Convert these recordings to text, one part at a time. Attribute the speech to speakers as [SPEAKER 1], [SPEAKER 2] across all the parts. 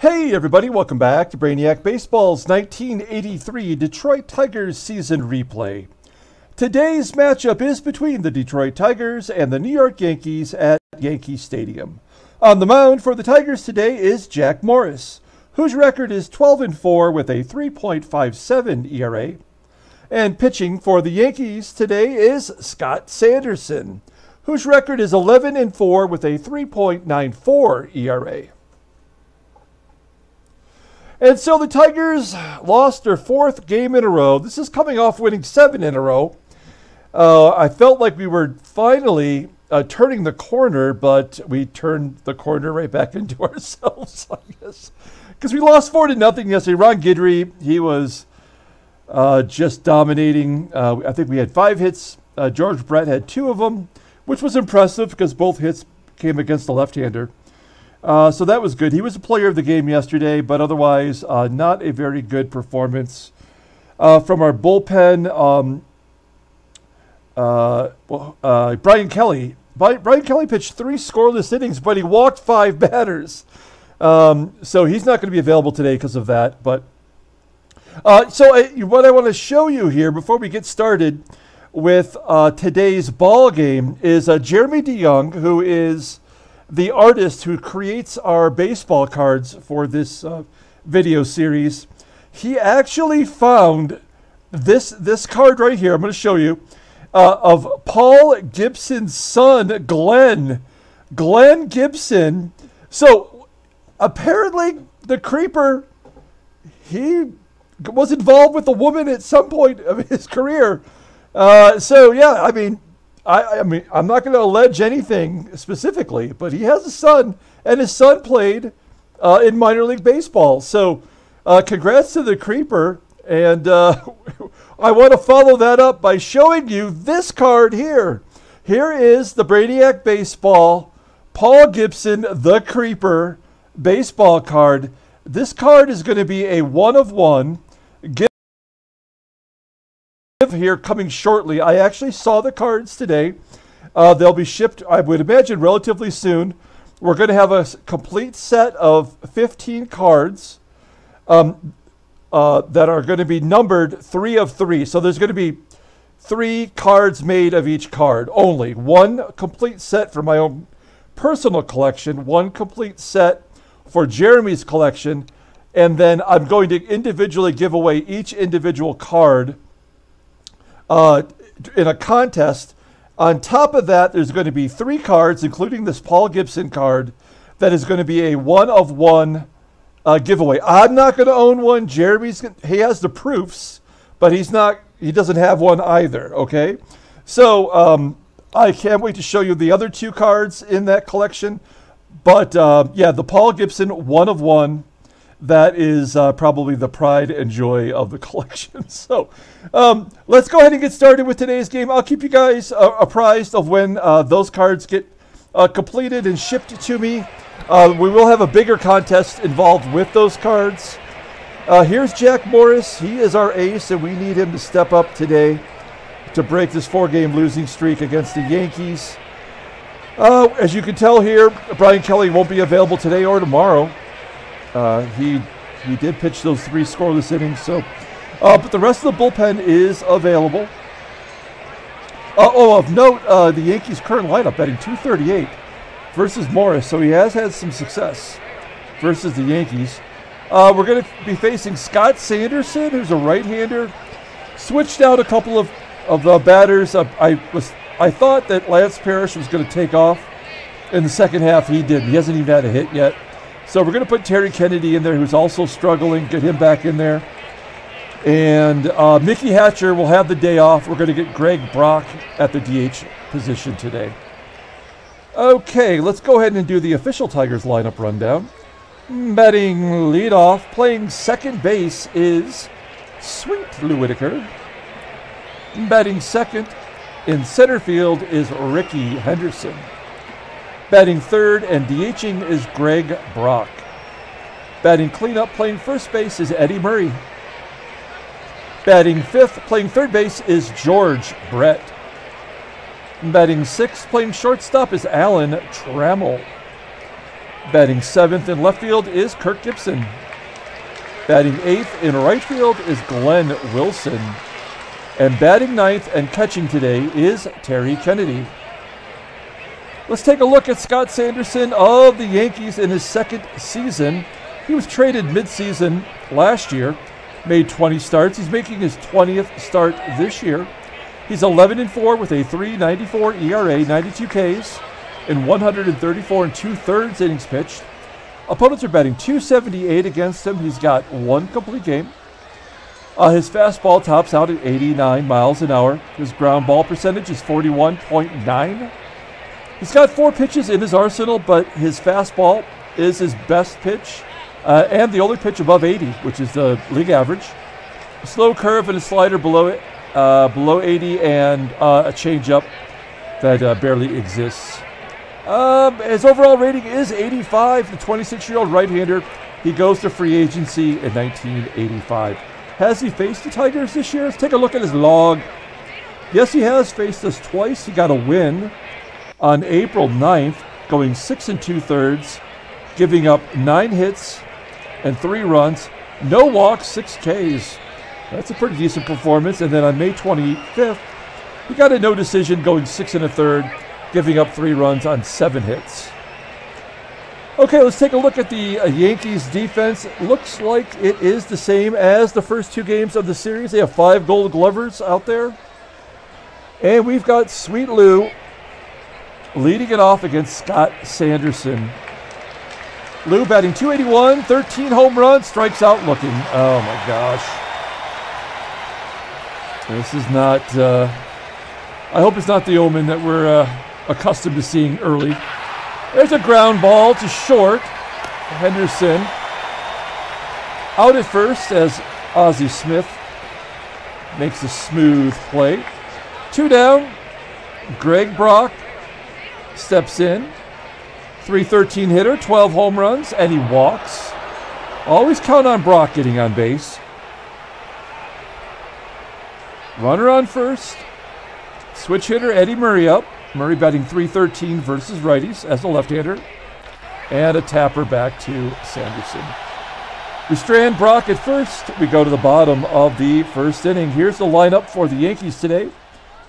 [SPEAKER 1] Hey, everybody, welcome back to Brainiac Baseball's 1983 Detroit Tigers season replay. Today's matchup is between the Detroit Tigers and the New York Yankees at Yankee Stadium. On the mound for the Tigers today is Jack Morris, whose record is 12 and 4 with a 3.57 ERA. And pitching for the Yankees today is Scott Sanderson, whose record is 11 and 4 with a 3.94 ERA. And so the Tigers lost their fourth game in a row. This is coming off winning seven in a row. Uh, I felt like we were finally uh, turning the corner, but we turned the corner right back into ourselves, I guess. Because we lost four to nothing yesterday. Ron Guidry, he was uh, just dominating. Uh, I think we had five hits. Uh, George Brett had two of them, which was impressive because both hits came against the left-hander. Uh, so that was good. He was a player of the game yesterday, but otherwise, uh, not a very good performance. Uh, from our bullpen, um, uh, uh, Brian Kelly. Brian Kelly pitched three scoreless innings, but he walked five batters. Um, so he's not going to be available today because of that. But uh, so I, what I want to show you here before we get started with today's ball game is Jeremy DeJong, who is the artist who creates our baseball cards for this uh, video series, he actually found this this card right here. I'm going to show you uh, of Paul Gibson's son, Glenn. Glenn Gibson. So apparently, the creeper he was involved with a woman at some point of his career. Uh, so yeah, I mean, I, I mean, I'm not going to allege anything specifically, but he has a son, and his son played uh, in minor league baseball. So, uh, congrats to the creeper. And uh, I want to follow that up by showing you this card here. Here is the Brainiac Baseball Paul Gibson, the Creeper baseball card. This card is going to be a one of one here coming shortly. I actually saw the cards today. Uh, they'll be shipped, I would imagine, relatively soon. We're going to have a complete set of 15 cards um, uh, that are going to be numbered three of three. So there's going to be three cards made of each card only. One complete set for my own personal collection, one complete set for Jeremy's collection, and then I'm going to individually give away each individual card uh, in a contest. On top of that, there's going to be three cards, including this Paul Gibson card, that is going to be a one of one uh, giveaway. I'm not going to own one. Jeremy's he has the proofs, but he's not. He doesn't have one either. Okay, so um, I can't wait to show you the other two cards in that collection. But uh, yeah, the Paul Gibson one of one that is uh, probably the pride and joy of the collection. So um, let's go ahead and get started with today's game. I'll keep you guys uh, apprised of when uh, those cards get uh, completed and shipped to me. Uh, we will have a bigger contest involved with those cards. Uh, here's Jack Morris. He is our ace, and we need him to step up today to break this four game losing streak against the Yankees. as you can tell here, Brian Kelly won't be available today or tomorrow. Uh, he he did pitch those three scoreless innings. So, uh, but the rest of the bullpen is available. Uh, oh, of note, uh, the Yankees' current lineup betting 238 versus Morris. So he has had some success versus the Yankees. Uh, we're going to be facing Scott Sanderson, who's a right-hander. Switched out a couple of of the batters. I was I thought that Lance Parrish was going to take off in the second half. He did. He hasn't even had a hit yet. So we're going to put Terry Kennedy in there, who's also struggling, get him back in there. And uh, Mickey Hatcher will have the day off. We're going to get Greg Brock at the DH position today. Okay, let's go ahead and do the official Tigers lineup rundown. Batting leadoff, playing second base is Sweet Lou Whitaker. Batting second in center field is Rickey Henderson. Batting third and DHing is Greg Brock. Batting cleanup, playing first base is Eddie Murray. Batting fifth, playing third base is George Brett. Batting sixth, playing shortstop is Alan Trammell. Batting seventh in left field is Kirk Gibson. Batting eighth in right field is Glenn Wilson. And batting ninth and catching today is Terry Kennedy. Let's take a look at Scott Sanderson of the Yankees in his second season. He was traded midseason last year, made 20 starts. He's making his 20th start this year. He's 11 and 4 with a 3.94 ERA, 92 Ks, and 134 and two thirds innings pitched. Opponents are batting 278 against him. He's got one complete game. Uh, his fastball tops out at 89 miles an hour. His ground ball percentage is 41.9. He's got four pitches in his arsenal, but his fastball is his best pitch uh, and the only pitch above 80, which is the league average. A slow curve and a slider below it, uh, below 80, and uh, a changeup that uh, barely exists. Um, his overall rating is 85. The 26-year-old right-hander. He goes to free agency in 1985. Has he faced the Tigers this year? Let's take a look at his log. Yes, he has faced us twice. He got a win on April 9th, going six and two thirds, giving up nine hits and three runs, no walks, six Ks. That's a pretty decent performance. And then on May 25th, he got a no decision, going six and a third, giving up three runs on seven hits. Okay, let's take a look at the uh, Yankees defense. Looks like it is the same as the first two games of the series. They have five gold glovers out there. And we've got Sweet Lou leading it off against Scott Sanderson. Lou batting 281, 13 home runs, strikes out looking. Oh my gosh. This is not, uh, I hope it's not the omen that we're uh, accustomed to seeing early. There's a ground ball to short. Henderson out at first as Ozzie Smith makes a smooth play. Two down. Greg Brock steps in. 313 hitter, 12 home runs, and he walks. Always count on Brock getting on base. Runner on first. Switch hitter Eddie Murray up. Murray batting 313 versus righties as a left hander. And a tapper back to Sanderson. We strand Brock at first. We go to the bottom of the first inning. Here's the lineup for the Yankees today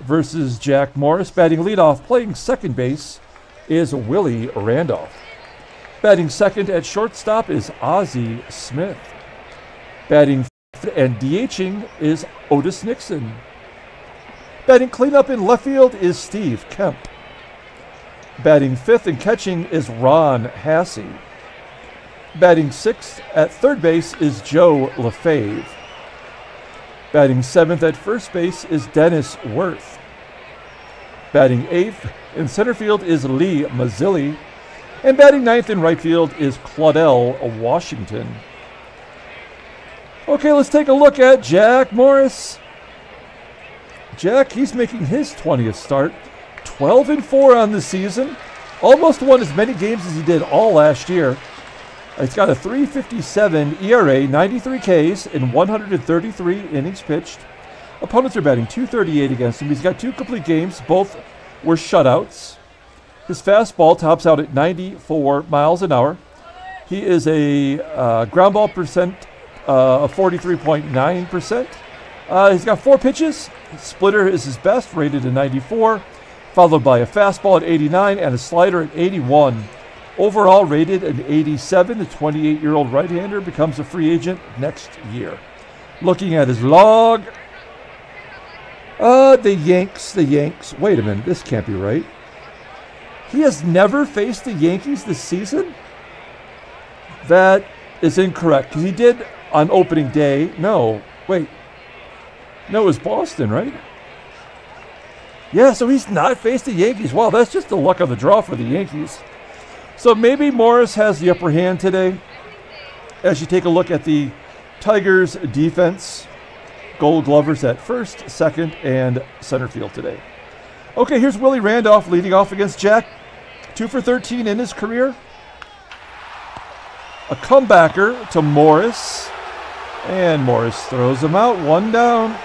[SPEAKER 1] versus Jack Morris. Batting leadoff, playing second base is Willie Randolph. Batting second at shortstop is Ozzie Smith. Batting fifth and DHing is Otis Nixon. Batting cleanup in left field is Steve Kemp. Batting fifth and catching is Ron Hassey. Batting sixth at third base is Joe Lefebvre. Batting seventh at first base is Dennis Werth. Batting eighth in center field is Lee Mazzilli. And batting ninth in right field is Claudell Washington. Okay, let's take a look at Jack Morris. Jack, he's making his 20th start. 12 and 4 on the season. Almost won as many games as he did all last year. He's got a 357 ERA, 93 Ks, in 133 innings pitched. Opponents are batting 238 against him. He's got two complete games, both were shutouts. His fastball tops out at 94 miles an hour. He is a uh, ground ball percent uh, of 43.9%. Uh, he's got four pitches. Splitter is his best, rated at 94, followed by a fastball at 89 and a slider at 81. Overall rated an 87, the 28 year old right hander becomes a free agent next year. Looking at his log, uh, the Yanks, the Yanks. Wait a minute, this can't be right. He has never faced the Yankees this season? That is incorrect. Because he did on opening day. No, wait. No, it was Boston, right? Yeah, so he's not faced the Yankees. Wow, that's just the luck of the draw for the Yankees. So maybe Morris has the upper hand today as you take a look at the Tigers' defense. Gold Glovers at first, second, and center field today. Okay, here's Willie Randolph leading off against Jack. Two for 13 in his career. A comebacker to Morris. And Morris throws him out, one down.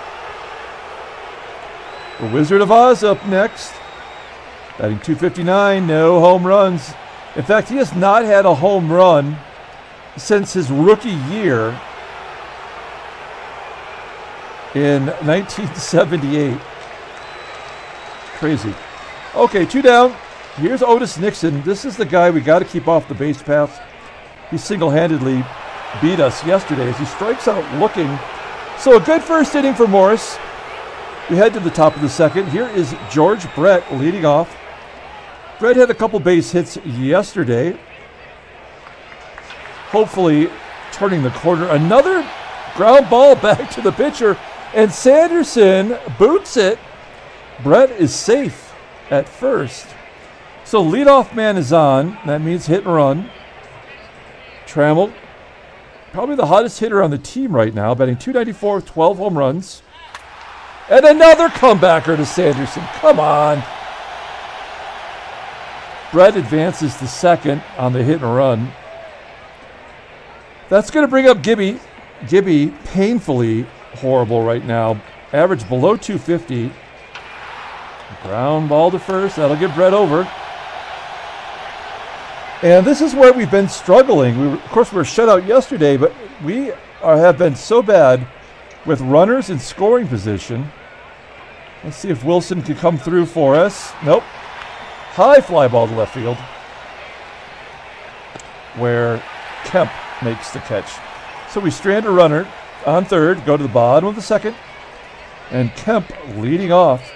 [SPEAKER 1] The Wizard of Oz up next. Batting 259, no home runs. In fact, he has not had a home run since his rookie year in 1978. Crazy. Okay, two down. Here's Otis Nixon. This is the guy we got to keep off the base path. He single handedly beat us yesterday as he strikes out looking. So, a good first inning for Morris. We head to the top of the second. Here is George Brett leading off. Brett had a couple base hits yesterday. Hopefully, turning the corner. Another ground ball back to the pitcher, and Sanderson boots it. Brett is safe at first. So leadoff man is on. That means hit and run. Trammell, probably the hottest hitter on the team right now, batting 294 with 12 home runs. And another comebacker to Sanderson. Come on. Brett advances to second on the hit and run. That's going to bring up Gibby. Gibby, painfully horrible right now. Average below 250. Ground ball to first. That'll get Brett over. And this is where we've been struggling. We, of course, we were shut out yesterday, but we are, have been so bad with runners in scoring position. Let's see if Wilson can come through for us. Nope. High fly ball to left field. Where Kemp makes the catch. So we strand a runner on third, go to the bottom of the second, and Kemp leading off.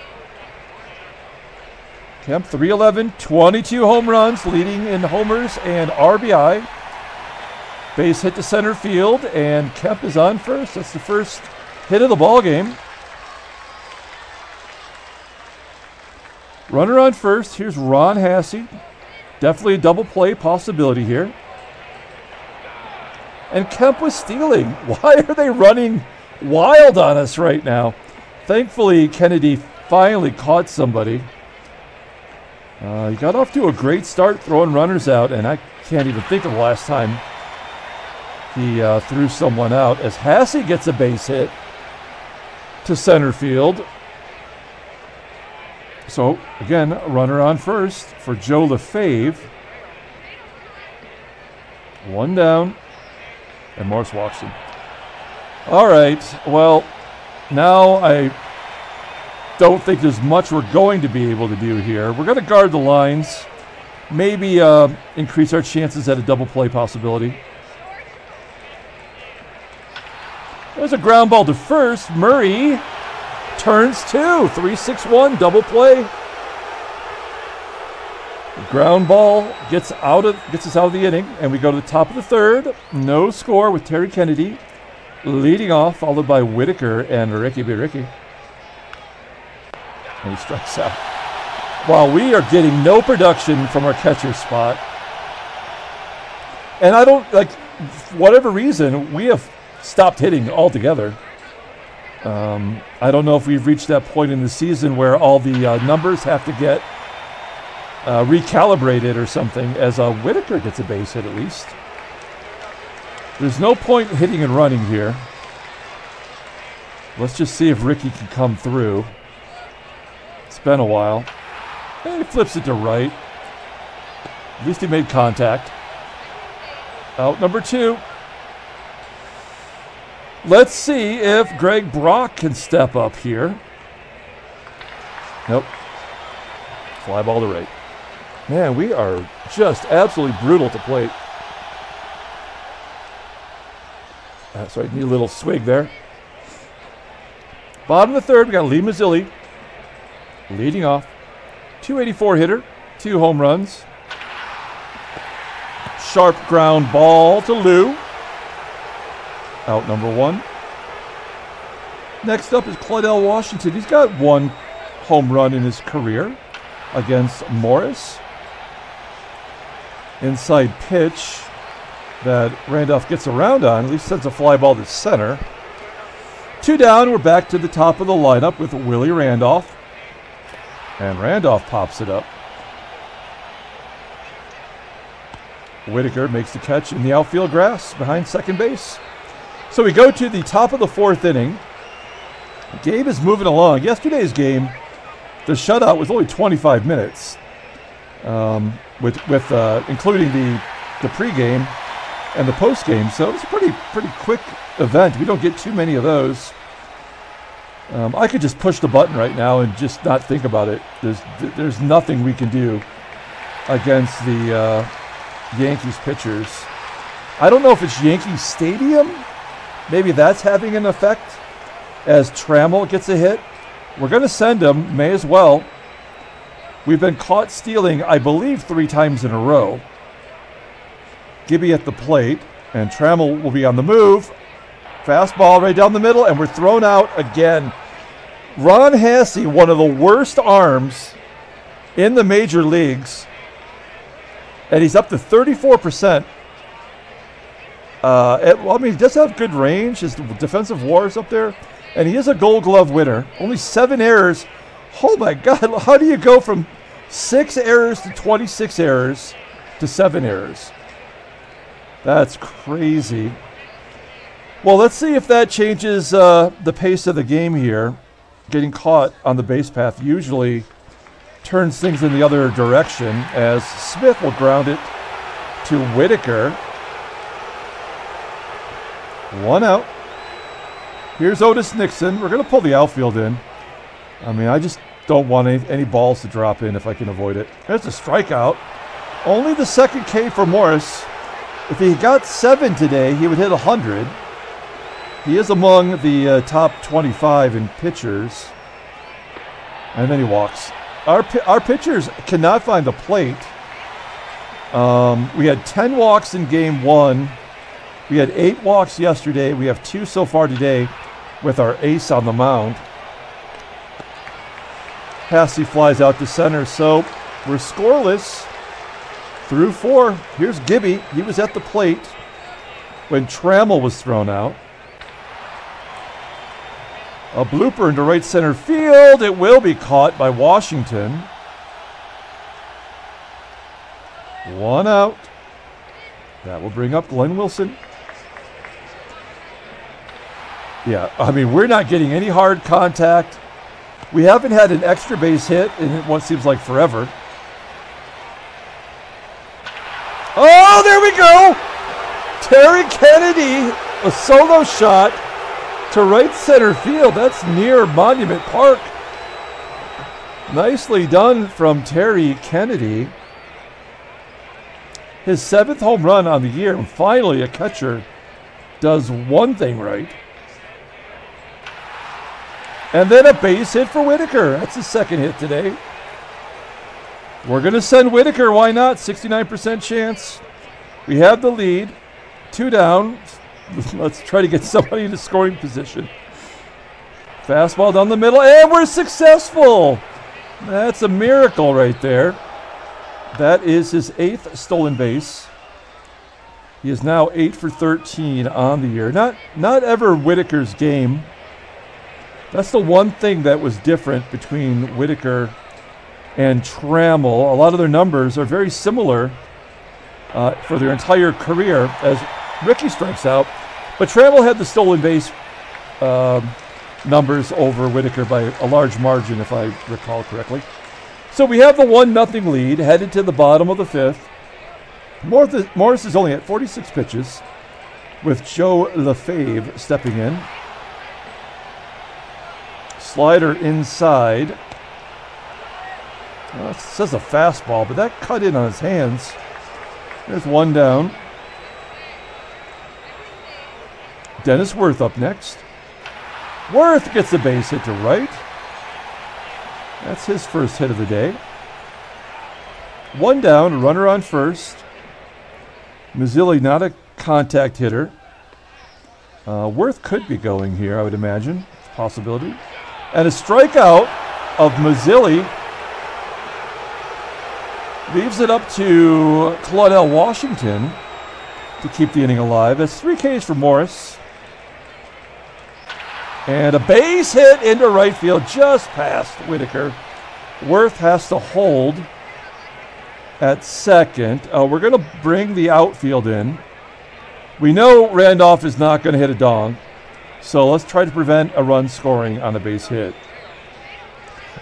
[SPEAKER 1] Kemp 311, 22 home runs, leading in homers and RBI. Base hit to center field, and Kemp is on first. That's the first hit of the ball game. Runner on first. Here's Ron Hassey. Definitely a double play possibility here. And Kemp was stealing. Why are they running wild on us right now? Thankfully, Kennedy finally caught somebody. Uh, he got off to a great start throwing runners out, and I can't even think of the last time he uh, threw someone out as Hassey gets a base hit to center field. So, again, runner on first for Joe Lefebvre. One down, and Morris him. All right, well, now I don't think there's much we're going to be able to do here. We're going to guard the lines, maybe uh, increase our chances at a double play possibility. There's a ground ball to first. Murray turns two. 3 6 1, double play. Ground ball gets out of gets us out of the inning, and we go to the top of the third. No score with Terry Kennedy leading off, followed by Whitaker and Rickey B. Rickey and he strikes out. While we are getting no production from our catcher spot. And I don't, like, whatever reason, we have stopped hitting altogether. Um, I don't know if we've reached that point in the season where all the uh, numbers have to get uh, recalibrated or something, as uh, Whitaker gets a base hit at least. There's no point hitting and running here. Let's just see if Rickey can come through. It's been a while. And he flips it to right. At least he made contact. Out number two. Let's see if Greg Brock can step up here. Nope. Fly ball to right. Man, we are just absolutely brutal to plate. Uh, so I need a little swig there. Bottom of the third, we got Lee Mazzilli leading off. 284 hitter, two home runs. Sharp ground ball to Lou. Out number one. Next up is Claudell Washington. He's got one home run in his career against Morris. Inside pitch that Randolph gets around on, at least sends a fly ball to center. Two down, we're back to the top of the lineup with Willie Randolph. And Randolph pops it up. Whitaker makes the catch in the outfield grass behind second base. So we go to the top of the fourth inning. Gabe is moving along. Yesterday's game, the shutout was only 25 minutes. um, with with uh, including the the pregame and the postgame. So it's a pretty pretty quick event. We don't get too many of those. Um, I could just push the button right now and just not think about it. There's there's nothing we can do against the uh, Yankees pitchers. I don't know if it's Yankee Stadium. Maybe that's having an effect as Trammell gets a hit. We're going to send him, may as well. We've been caught stealing, I believe, three times in a row. Gibby at the plate, and Trammell will be on the move. Fastball right down the middle, and we're thrown out again. Ron Hassey, one of the worst arms in the major leagues, and he's up to 34%. Uh, at, well, I mean, he does have good range. His defensive war is up there, and he is a Gold Glove winner. Only seven errors. Oh my God! How do you go from six errors to 26 errors to seven errors? That's crazy. Well, let's see if that changes uh, the pace of the game here. Getting caught on the base path usually turns things in the other direction as Smith will ground it to Whitaker. One out. Here's Otis Nixon. We're going to pull the outfield in. I mean, I just don't want any, any balls to drop in if I can avoid it. There's a strikeout. Only the second K for Morris. If he got seven today, he would hit 100. He is among the uh, top 25 in pitchers. And then he walks. Our, our pitchers cannot find the plate. Um, we had 10 walks in game one. We had eight walks yesterday. We have two so far today with our ace on the mound. Hassey flies out to center, so we're scoreless through four. Here's Gibby. He was at the plate when Trammell was thrown out. A blooper into right center field. It will be caught by Washington. One out. That will bring up Glenn Wilson. Yeah, I mean, we're not getting any hard contact. We haven't had an extra base hit in what seems like forever. Oh, there we go! Terry Kennedy, a solo shot to right center field. That's near Monument Park. Nicely done from Terry Kennedy. His seventh home run on the year, and finally a catcher does one thing right. And then a base hit for Whitaker. That's his second hit today. We're going to send Whitaker. Why not? 69% chance. We have the lead. Two down. Let's try to get somebody into scoring position. Fastball down the middle, and we're successful. That's a miracle right there. That is his eighth stolen base. He is now eight for 13 on the year. Not not ever Whitaker's game. That's the one thing that was different between Whitaker and Trammell. A lot of their numbers are very similar uh, for their entire career as Rickey strikes out. But Trammell had the stolen base um, numbers over Whitaker by a large margin, if I recall correctly. So we have the 1 nothing lead headed to the bottom of the fifth. Morris is only at 46 pitches with Joe Lefebvre stepping in. Slider inside. Well, it says a fastball, but that cut in on his hands. There's one down. Dennis Werth up next. Werth gets a base hit to right. That's his first hit of the day. One down, runner on first. Mazzilli not a contact hitter. Uh, Werth could be going here, I would imagine. Possibility. And a strikeout of Mazzilli leaves it up to Claudell Washington to keep the inning alive. That's three Ks for Morris. And a base hit into right field just past Whitaker. Werth has to hold at second. Uh, we're going to bring the outfield in. We know Randolph is not going to hit a dong, so let's try to prevent a run scoring on a base hit.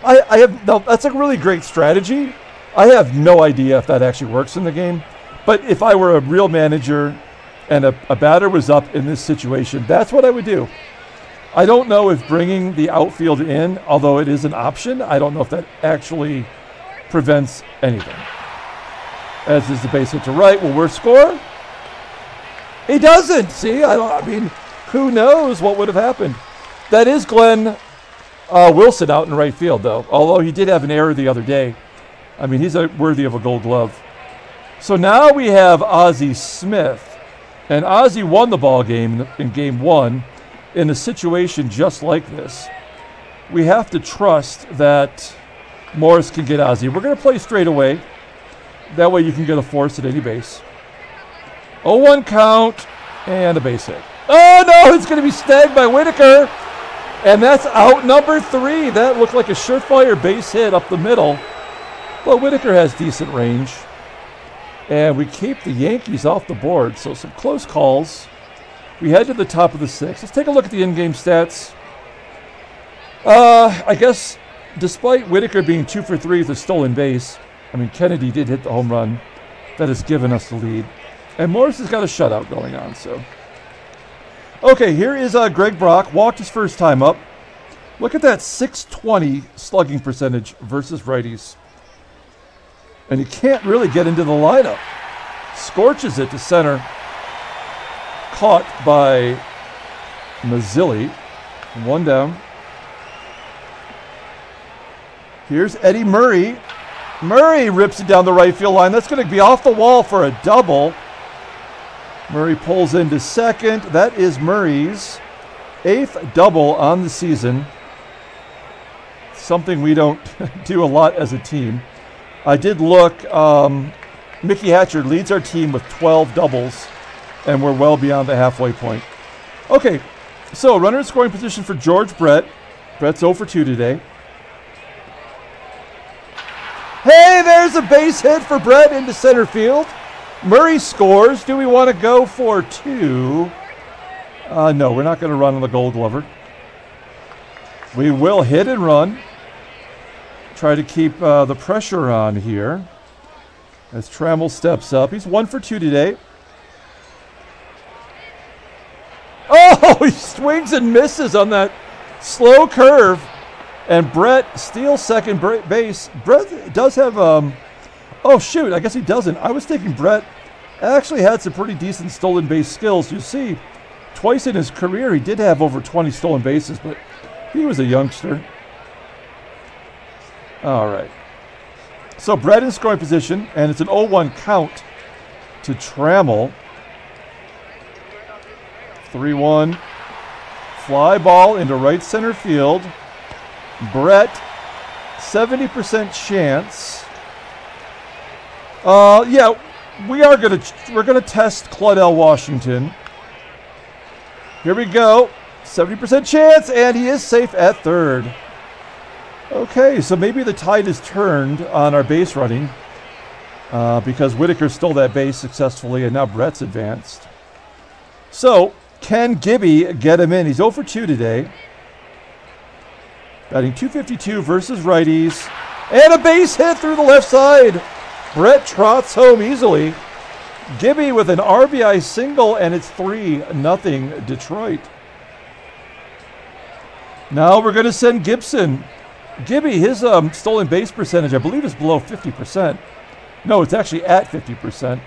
[SPEAKER 1] I, I have no. That's a really great strategy. I have no idea if that actually works in the game. But if I were a real manager and a, a batter was up in this situation, that's what I would do. I don't know if bringing the outfield in, although it is an option, I don't know if that actually prevents anything. As is the base hit to right. Will Werth score? He doesn't. See, I, I mean, who knows what would have happened? That is Glenn uh, Wilson out in right field, though. Although he did have an error the other day. I mean, he's a, worthy of a Gold Glove. So now we have Ozzie Smith, and Ozzie won the ball game in game one in a situation just like this. We have to trust that Morris can get Ozzie. We're going to play straight away. That way you can get a force at any base. 0-1 count and a base hit. Oh no, it's going to be snagged by Whitaker. And that's out number three. That looked like a surefire base hit up the middle. But Whitaker has decent range. And we keep the Yankees off the board. So some close calls. We head to the top of the sixth. Let's take a look at the in-game stats. Uh, I guess despite Whitaker being two for three with a stolen base, I mean, Kennedy did hit the home run. That has given us the lead. And Morris has got a shutout going on, so. Okay, here is uh, Greg Brock. Walked his first time up. Look at that 620 slugging percentage versus righties. And he can't really get into the lineup. Scorches it to center. Caught by Mazzilli. One down. Here's Eddie Murray. Murray rips it down the right field line. That's going to be off the wall for a double. Murray pulls into second. That is Murray's eighth double on the season. Something we don't do a lot as a team. I did look. Um, Mickey Hatcher leads our team with 12 doubles, and we're well beyond the halfway point. Okay, so runner in scoring position for George Brett. Brett's 0 for 2 today. Hey, there's a base hit for Brett into center field. Murray scores. Do we want to go for two? Uh, no, we're not going to run on the gold glover. We will hit and run. Try to keep uh, the pressure on here. As Trammell steps up. He's one for two today. Oh, he swings and misses on that slow curve. And Brett steals second base. Brett does have, um, oh shoot, I guess he doesn't. I was thinking Brett actually had some pretty decent stolen base skills. You see, twice in his career he did have over 20 stolen bases, but he was a youngster. All right. So Brett in scoring position, and it's an 0-1 count to Trammell. 3-1. Fly ball into right center field. Brett, 70% chance. Uh, yeah, we are gonna we're gonna test Claudell Washington. Here we go. 70% chance, and he is safe at third. Okay, so maybe the tide is turned on our base running uh, because Whitaker stole that base successfully, and now Brett's advanced. So, can Gibby get him in? He's 0 for 2 today. Batting 252 versus righties. And a base hit through the left side. Brett trots home easily. Gibby with an RBI single, and it's 3 nothing Detroit. Now we're going to send Gibson. Gibby, his um, stolen base percentage, I believe, is below 50%. No, it's actually at 50%.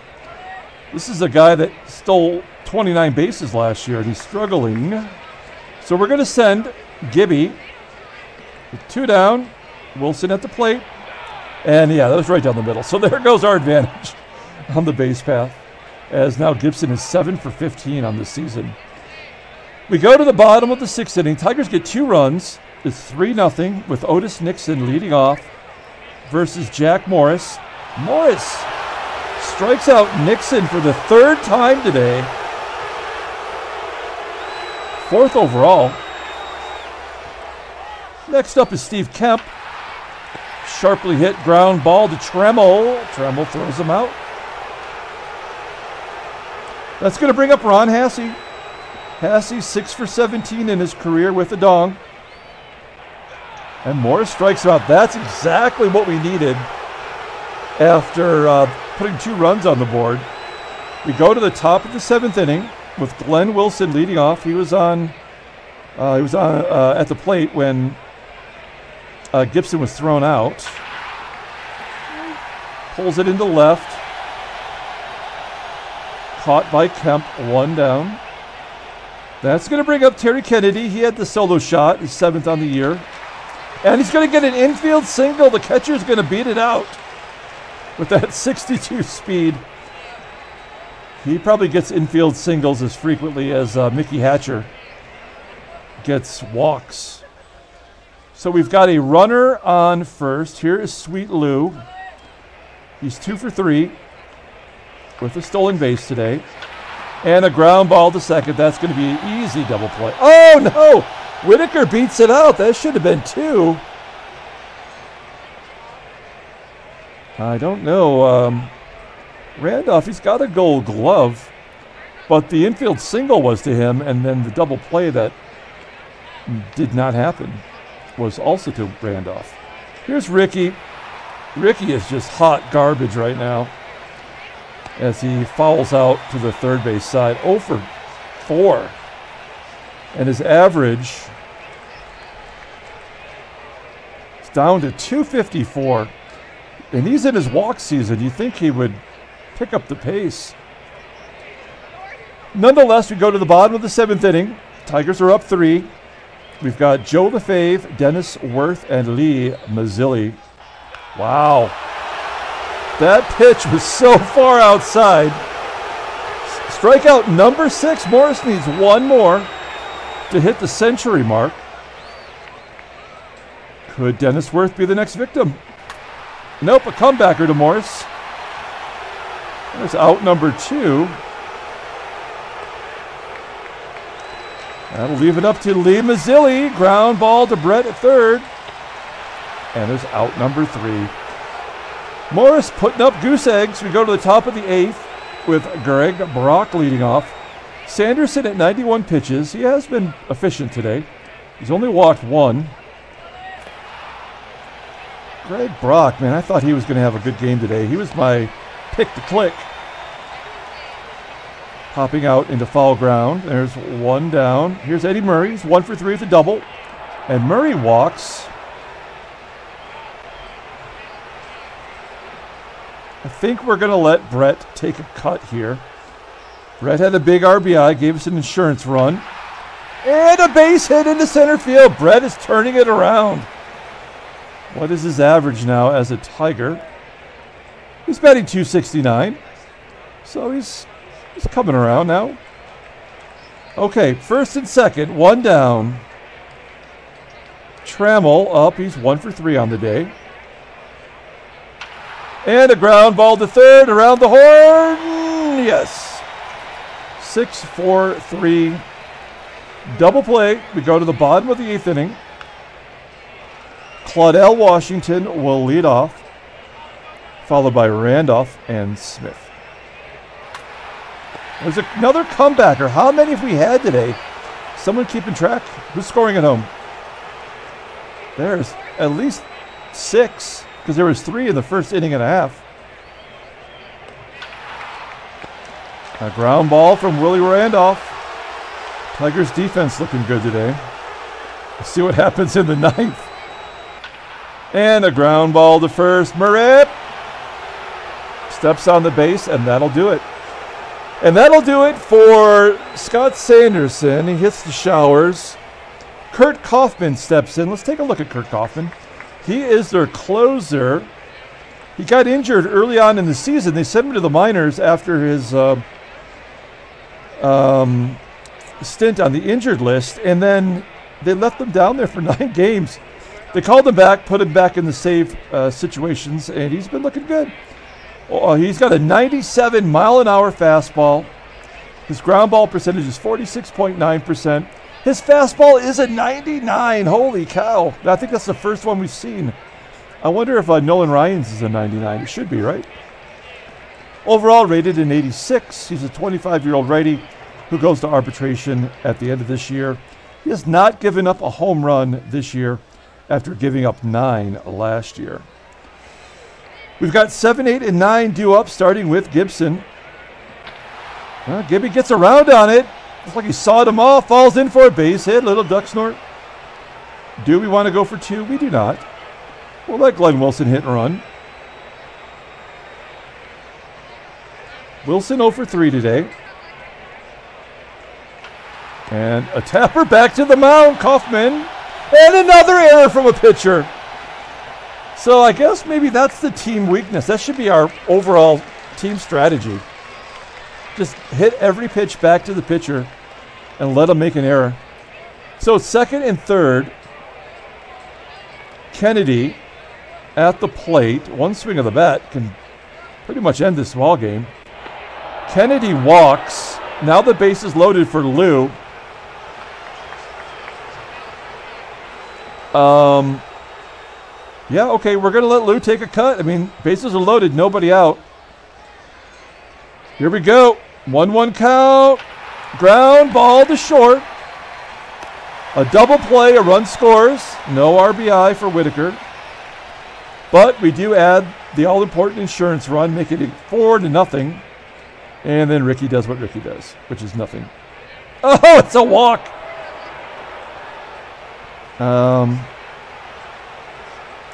[SPEAKER 1] This is a guy that stole 29 bases last year, and he's struggling. So we're going to send Gibby with two down, Wilson at the plate. And yeah, that was right down the middle. So there goes our advantage on the base path. As now Gibson is 7 for 15 on the season. We go to the bottom of the sixth inning. Tigers get two runs. It's 3 0 with Otis Nixon leading off versus Jack Morris. Morris strikes out Nixon for the third time today. Fourth overall. Next up is Steve Kemp. Sharply hit ground ball to Trammell. Trammell throws him out. That's going to bring up Ron Hassey. Hassey, 6 for 17 in his career with the Dong. And Morris strikes out. That's exactly what we needed. after uh, putting two runs on the board. We go to the top of the seventh inning with Glenn Wilson leading off. He was on. Uh, he was on uh, at the plate when uh, Gibson was thrown out. Pulls it into left. Caught by Kemp, one down. That's going to bring up Terry Kennedy. He had the solo shot, his seventh on the year. And he's going to get an infield single. The catcher's going to beat it out with that 62 speed. He probably gets infield singles as frequently as uh, Mickey Hatcher gets walks. So we've got a runner on first. Here is Sweet Lou. He's two for three with a stolen base today. And a ground ball to second. That's going to be an easy double play. Oh, no! Whitaker beats it out. That should have been two. I don't know. Um, Randolph, he's got a gold glove, but the infield single was to him, and then the double play that did not happen was also to Randolph. Here's Rickey. Rickey is just hot garbage right now as he fouls out to the third base side. 0 for 4. And his average is down to 254. And he's in his walk season. You think he would pick up the pace. Nonetheless, we go to the bottom of the seventh inning. Tigers are up three. We've got Joe Lefebvre, Dennis Werth, and Lee Mazzilli. Wow. That pitch was so far outside. Strikeout number six. Morris needs one more to hit the century mark. Could Dennis Werth be the next victim? Nope, a comebacker to Morris. There's out number two. That'll leave it up to Lee Mazzilli. Ground ball to Brett at third. And there's out number three. Morris putting up goose eggs. We go to the top of the eighth with Greg Brock leading off. Sanderson at 91 pitches. He has been efficient today. He's only walked one. Greg Brock, man, I thought he was going to have a good game today. He was my pick to click. Popping out into foul ground. There's one down. Here's Eddie Murray. He's one for three with a double. And Murray walks. I think we're going to let Brett take a cut here. Brett had a big RBI, gave us an insurance run. And a base hit into center field. Brett is turning it around. What is his average now as a Tiger? He's batting 269. So he's he's coming around now. Okay, first and second, one down. Trammell up. He's one for three on the day. And a ground ball to third around the horn. Yes. Six, four, three. Double play. We go to the bottom of the eighth inning. Claudell Washington will lead off, followed by Randolph and Smith. There's another comebacker. How many have we had today? Someone keeping track? Who's scoring at home? There's at least six, because there was three in the first inning and a half. A ground ball from Willie Randolph. Tigers defense looking good today. Let's see what happens in the ninth. And a ground ball to first. Murray steps on the base, and that'll do it. And that'll do it for Scott Sanderson. He hits the showers. Curt Kaufman steps in. Let's take a look at Curt Kaufman. He is their closer. He got injured early on in the season. They sent him to the minors after his uh, um, stint on the injured list, and then they left him down there for nine games. They called him back, put him back in the save uh, situations, and he's been looking good. Oh, he's got a 97 mile an hour fastball. His ground ball percentage is 46.9%. His fastball is a 99. Holy cow. I think that's the first one we've seen. I wonder if uh, Nolan Ryan's is a 99. It should be, right? Overall rated an 86. He's a 25 year old righty who goes to arbitration at the end of this year. He has not given up a home run this year after giving up nine last year. We've got 7, 8, and 9 due up, starting with Gibson. Well, Gibby gets around on it. Looks like he sawed him off, falls in for a base hit, little duck snort. Do we want to go for two? We do not. We'll let Glenn Wilson hit and run. Wilson 0 for 3 today. And a tapper back to the mound, Kaufman. And another error from a pitcher. So I guess maybe that's the team weakness. That should be our overall team strategy. Just hit every pitch back to the pitcher and let him make an error. So second and third, Kennedy at the plate. One swing of the bat can pretty much end this ball game. Kennedy walks. Now the base is loaded for Lou. Um, yeah, okay, we're going to let Lou take a cut. I mean, bases are loaded, nobody out. Here we go. 1 1 count. Ground ball to short. A double play, a run scores. No RBI for Whitaker. But we do add the all important insurance run, making it 4 to nothing. And then Rickey does what Rickey does, which is nothing. Oh, it's a walk. Um,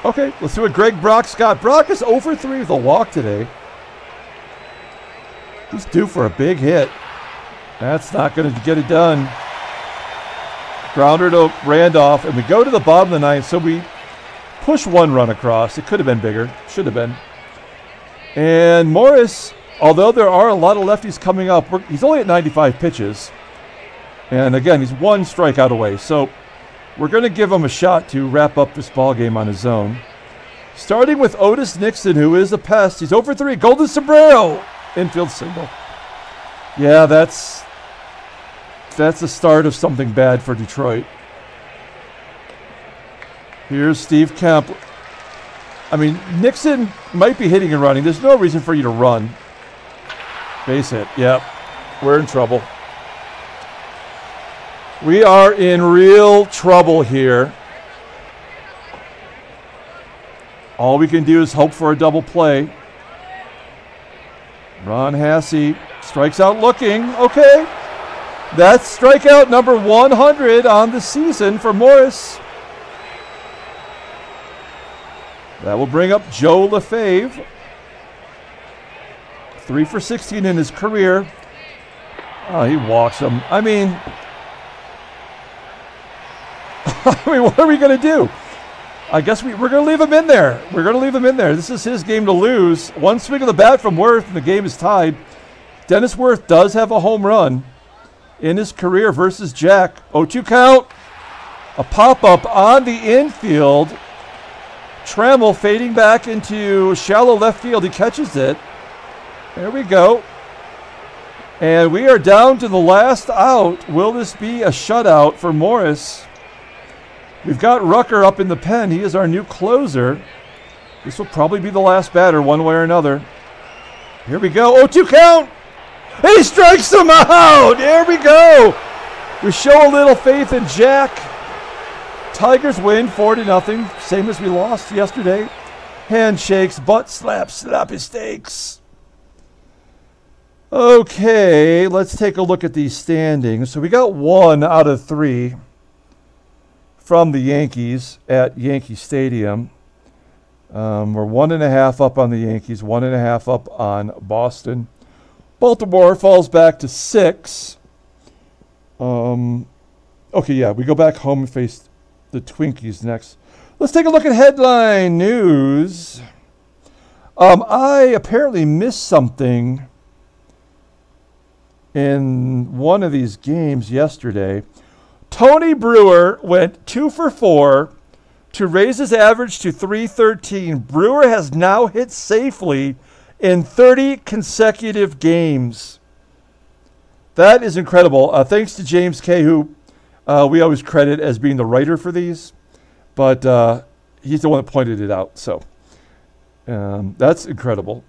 [SPEAKER 1] okay, let's do it. Greg Brock Scott. Brock is over 3 with a walk today. He's due for a big hit. That's not going to get it done. Grounder to Randolph, and we go to the bottom of the ninth, so we push one run across. It could have been bigger, should have been. And Morris, although there are a lot of lefties coming up, he's only at 95 pitches. And again, he's one strikeout away. So we're going to give him a shot to wrap up this ball game on his own. Starting with Otis Nixon, who is a pest. He's over three. Golden sombrero. Infield single. Yeah, that's that's the start of something bad for Detroit. Here's Steve Kemp. I mean, Nixon might be hitting and running. There's no reason for you to run. Base hit. Yep. We're in trouble. We are in real trouble here. All we can do is hope for a double play. Ron Hassey strikes out looking. Okay. That's strikeout number 100 on the season for Morris. That will bring up Joe Lefebvre. Three for 16 in his career. Oh, he walks him. I mean, I mean, what are we going to do? I guess we, we're going to leave him in there. We're going to leave him in there. This is his game to lose. One swing of the bat from Werth, and the game is tied. Dennis Werth does have a home run in his career versus Jack. 0 2 count. A pop up on the infield. Trammell fading back into shallow left field. He catches it. There we go. And we are down to the last out. Will this be a shutout for Morris? We've got Rucker up in the pen. He is our new closer. This will probably be the last batter, one way or another. Here we go. 0 2 count. He strikes him out. There we go. We show a little faith in Jack. Tigers win 4 to nothing, same as we lost yesterday. Handshakes, butt slaps, sloppy steaks. Okay, let's take a look at these standings. So we got one out of three from the Yankees at Yankee Stadium. Um, we're one and a half up on the Yankees, one and a half up on Boston. Baltimore falls back to six. Um, okay, yeah, we go back home and face the Twinkies next. Let's take a look at headline news. Um, I apparently missed something in one of these games yesterday. Tony Brewer went two for four to raise his average to 313. Brewer has now hit safely in 30 consecutive games. That is incredible. Uh, thanks to James Kay, who uh, we always credit as being the writer for these, but uh, he's the one that pointed it out. So um, that's incredible.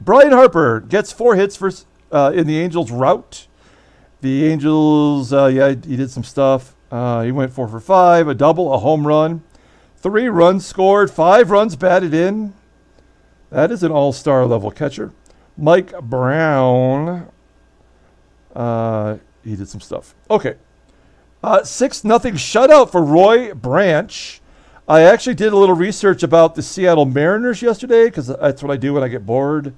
[SPEAKER 1] Brian Harper gets four hits for, uh, in the Angels' rout. The Angels, uh, yeah, he did some stuff. Uh, he went four for five, a double, a home run, three runs scored, five runs batted in. That is an all-star level catcher. Mike Brown. Uh, he did some stuff. Okay. Uh, six nothing shutout for Roy Branch. I actually did a little research about the Seattle Mariners yesterday because that's what I do when I get bored.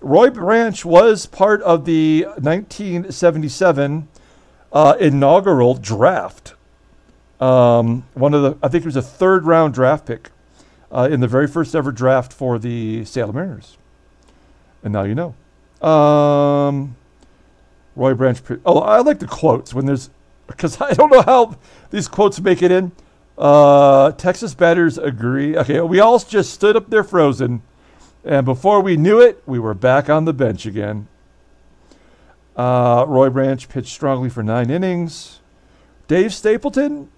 [SPEAKER 1] Roy Branch was part of the 1977 uh, inaugural draft. Um, one of the, I think it was a third round draft pick uh, in the very first ever draft for the Seattle Mariners. And now you know. Um, Roy Branch. Oh, I like the quotes when there's, because I don't know how these quotes make it in. Uh, Texas batters agree. Okay, we all just stood up there frozen. And before we knew it, we were back on the bench again. Uh, Roy Branch pitched strongly for nine innings. Dave Stapleton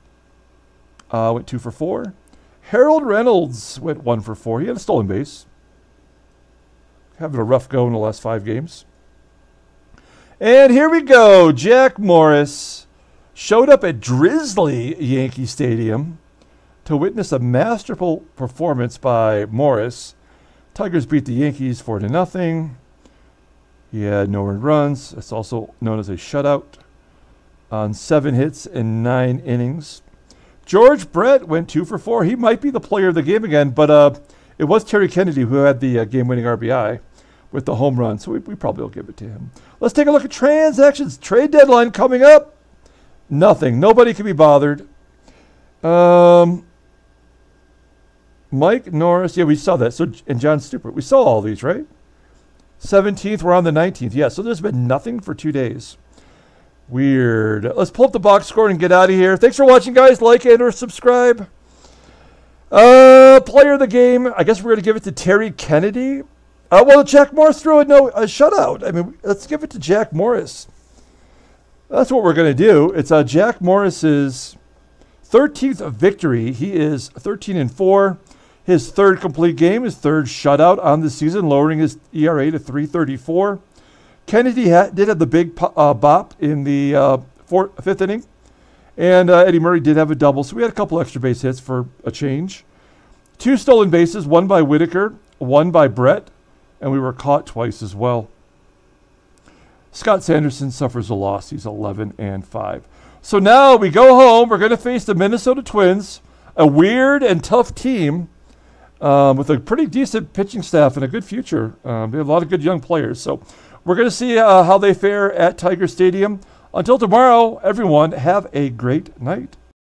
[SPEAKER 1] uh, went two for four. Harold Reynolds went one for four. He had a stolen base. Having a rough go in the last five games. And here we go. Jack Morris showed up at Drizzly Yankee Stadium to witness a masterful performance by Morris. Tigers beat the Yankees 4 to nothing. He had no earned runs. It's also known as a shutout on seven hits in nine innings. George Brett went two for four. He might be the player of the game again, but uh, it was Terry Kennedy who had the uh, game winning RBI with the home run, so we, we probably will give it to him. Let's take a look at transactions. Trade deadline coming up. Nothing. Nobody can be bothered. Um, Mike Norris. Yeah, we saw that. So and John Stupert. We saw all these, right? 17th. We're on the 19th. Yeah. So there's been nothing for two days. Weird. Let's pull up the box score and get out of here. Thanks for watching, guys. Like and or subscribe. Uh, player of the game. I guess we're gonna give it to Terry Kennedy. Uh, well, Jack Morris threw a no a shutout. I mean, let's give it to Jack Morris. That's what we're going to do. It's uh, Jack Morris's 13th victory. He is 13 and 4. His third complete game, his third shutout on the season, lowering his ERA to 334. Kennedy ha- did have the big po- uh, bop in the uh, fourth, fifth inning. And uh, Eddie Murray did have a double, so we had a couple extra base hits for a change. Two stolen bases, one by Whitaker, one by Brett, and we were caught twice as well. Scott Sanderson suffers a loss. He's 11 and 5. So now we go home. We're going to face the Minnesota Twins, a weird and tough team um, with a pretty decent pitching staff and a good future. Um, they have a lot of good young players. So we're going to see uh, how they fare at Tiger Stadium. Until tomorrow, everyone, have a great night.